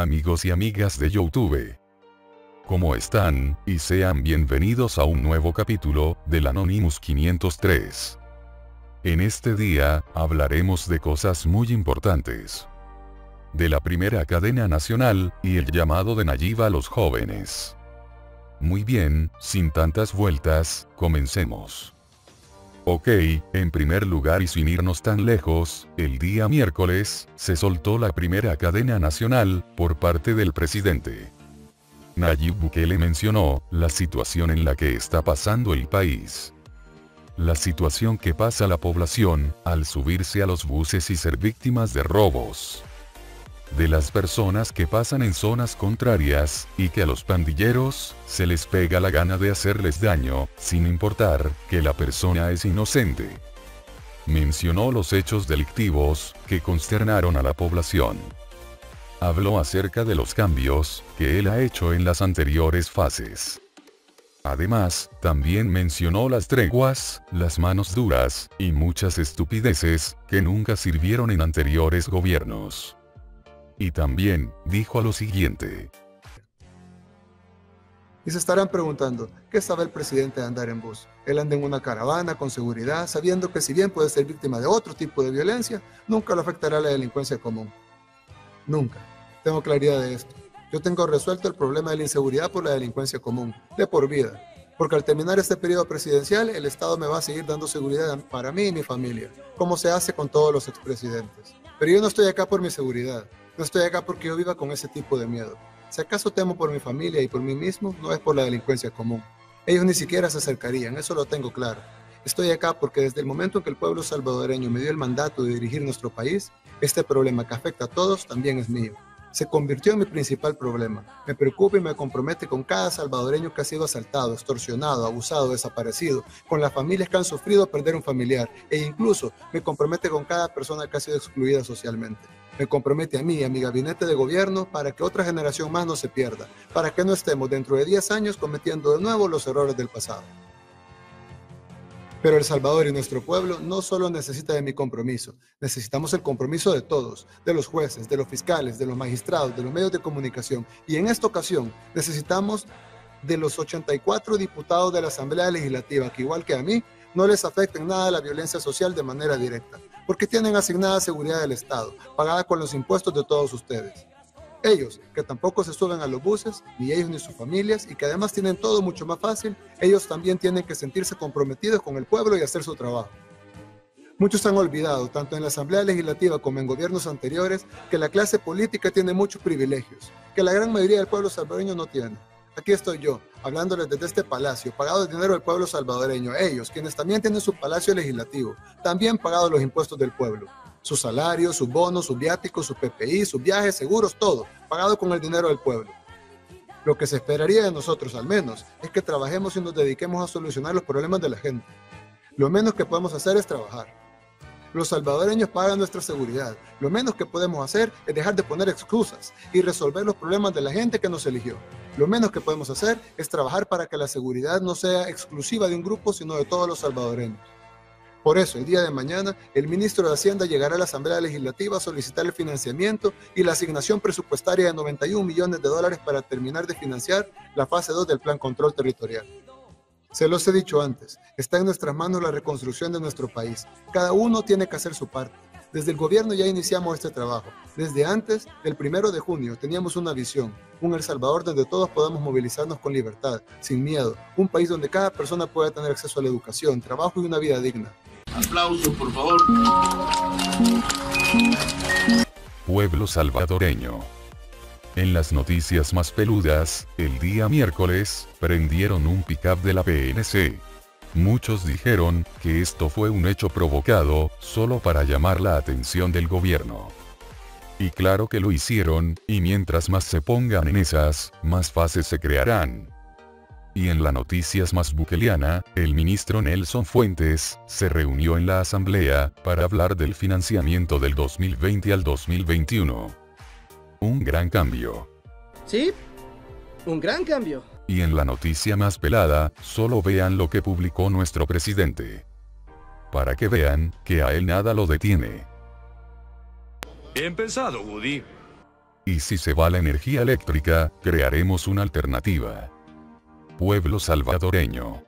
Amigos y amigas de Youtube. ¿Cómo están? Y sean bienvenidos a un nuevo capítulo, del Anonymous 503. En este día, hablaremos de cosas muy importantes. De la primera cadena nacional, y el llamado de Nayib a los jóvenes. Muy bien, sin tantas vueltas, comencemos. Ok, en primer lugar y sin irnos tan lejos, el día miércoles, se soltó la primera cadena nacional, por parte del presidente. Nayib Bukele mencionó, la situación en la que está pasando el país. La situación que pasa la población, al subirse a los buses y ser víctimas de robos de las personas que pasan en zonas contrarias, y que a los pandilleros, se les pega la gana de hacerles daño, sin importar, que la persona es inocente. Mencionó los hechos delictivos, que consternaron a la población. Habló acerca de los cambios, que él ha hecho en las anteriores fases. Además, también mencionó las treguas, las manos duras, y muchas estupideces, que nunca sirvieron en anteriores gobiernos. Y también, dijo lo siguiente. Y se estarán preguntando, ¿qué sabe el presidente de andar en bus? Él anda en una caravana con seguridad, sabiendo que si bien puede ser víctima de otro tipo de violencia, nunca lo afectará la delincuencia común. Nunca. Tengo claridad de esto. Yo tengo resuelto el problema de la inseguridad por la delincuencia común, de por vida. Porque al terminar este periodo presidencial, el Estado me va a seguir dando seguridad para mí y mi familia, como se hace con todos los expresidentes. Pero yo no estoy acá por mi seguridad. No estoy acá porque yo viva con ese tipo de miedo. Si acaso temo por mi familia y por mí mismo, no es por la delincuencia común. Ellos ni siquiera se acercarían, eso lo tengo claro. Estoy acá porque desde el momento en que el pueblo salvadoreño me dio el mandato de dirigir nuestro país, este problema que afecta a todos también es mío. Se convirtió en mi principal problema. Me preocupa y me compromete con cada salvadoreño que ha sido asaltado, extorsionado, abusado, desaparecido, con las familias que han sufrido perder un familiar e incluso me compromete con cada persona que ha sido excluida socialmente. Me compromete a mí y a mi gabinete de gobierno para que otra generación más no se pierda, para que no estemos dentro de 10 años cometiendo de nuevo los errores del pasado. Pero El Salvador y nuestro pueblo no solo necesita de mi compromiso, necesitamos el compromiso de todos, de los jueces, de los fiscales, de los magistrados, de los medios de comunicación. Y en esta ocasión necesitamos de los 84 diputados de la Asamblea Legislativa, que igual que a mí, no les afecta en nada la violencia social de manera directa porque tienen asignada seguridad del Estado, pagada con los impuestos de todos ustedes. Ellos, que tampoco se suben a los buses, ni ellos ni sus familias, y que además tienen todo mucho más fácil, ellos también tienen que sentirse comprometidos con el pueblo y hacer su trabajo. Muchos han olvidado, tanto en la Asamblea Legislativa como en gobiernos anteriores, que la clase política tiene muchos privilegios, que la gran mayoría del pueblo salvadoreño no tiene. Aquí estoy yo, hablándoles desde este palacio, pagado de dinero del pueblo salvadoreño, ellos, quienes también tienen su palacio legislativo, también pagados los impuestos del pueblo. Sus salarios, sus bonos, sus viáticos, sus PPI, sus viajes, seguros, todo, pagado con el dinero del pueblo. Lo que se esperaría de nosotros, al menos, es que trabajemos y nos dediquemos a solucionar los problemas de la gente. Lo menos que podemos hacer es trabajar. Los salvadoreños pagan nuestra seguridad. Lo menos que podemos hacer es dejar de poner excusas y resolver los problemas de la gente que nos eligió. Lo menos que podemos hacer es trabajar para que la seguridad no sea exclusiva de un grupo, sino de todos los salvadoreños. Por eso, el día de mañana, el ministro de Hacienda llegará a la Asamblea Legislativa a solicitar el financiamiento y la asignación presupuestaria de 91 millones de dólares para terminar de financiar la fase 2 del Plan Control Territorial. Se los he dicho antes, está en nuestras manos la reconstrucción de nuestro país. Cada uno tiene que hacer su parte. Desde el gobierno ya iniciamos este trabajo. Desde antes del primero de junio teníamos una visión, un El Salvador donde todos podamos movilizarnos con libertad, sin miedo, un país donde cada persona pueda tener acceso a la educación, trabajo y una vida digna. Aplausos, por favor. Pueblo salvadoreño. En las noticias más peludas, el día miércoles, prendieron un pickup de la PNC. Muchos dijeron que esto fue un hecho provocado, solo para llamar la atención del gobierno. Y claro que lo hicieron, y mientras más se pongan en esas, más fases se crearán. Y en la noticias más buqueliana, el ministro Nelson Fuentes, se reunió en la asamblea, para hablar del financiamiento del 2020 al 2021 un gran cambio. Sí, un gran cambio. Y en la noticia más pelada, solo vean lo que publicó nuestro presidente. Para que vean, que a él nada lo detiene. Bien pensado, Woody. Y si se va la energía eléctrica, crearemos una alternativa. Pueblo salvadoreño.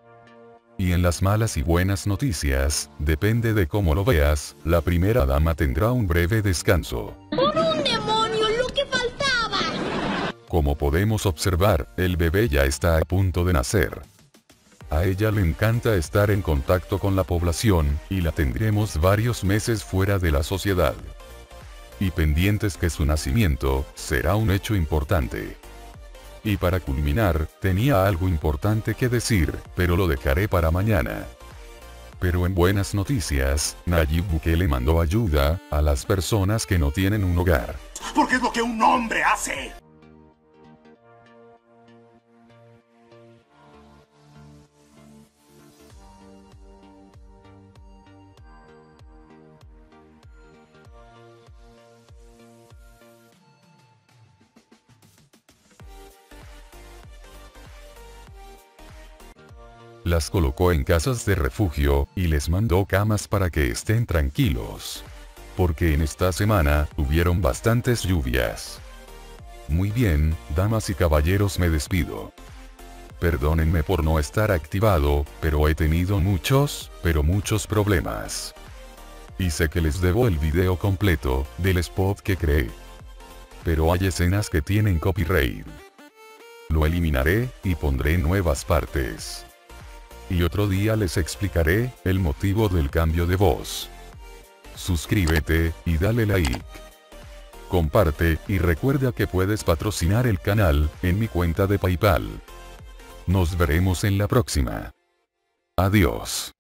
Y en las malas y buenas noticias, depende de cómo lo veas, la primera dama tendrá un breve descanso. ¡Por un demonio, lo que faltaba! Como podemos observar, el bebé ya está a punto de nacer. A ella le encanta estar en contacto con la población, y la tendremos varios meses fuera de la sociedad. Y pendientes que su nacimiento, será un hecho importante. Y para culminar, tenía algo importante que decir, pero lo dejaré para mañana. Pero en buenas noticias, Nayib Bukele mandó ayuda a las personas que no tienen un hogar. Porque es lo que un hombre hace. Las colocó en casas de refugio, y les mandó camas para que estén tranquilos. Porque en esta semana, hubieron bastantes lluvias. Muy bien, damas y caballeros me despido. Perdónenme por no estar activado, pero he tenido muchos, pero muchos problemas. Y sé que les debo el video completo, del spot que creé. Pero hay escenas que tienen copyright. Lo eliminaré, y pondré nuevas partes y otro día les explicaré el motivo del cambio de voz. Suscríbete, y dale like. Comparte, y recuerda que puedes patrocinar el canal, en mi cuenta de Paypal. Nos veremos en la próxima. Adiós.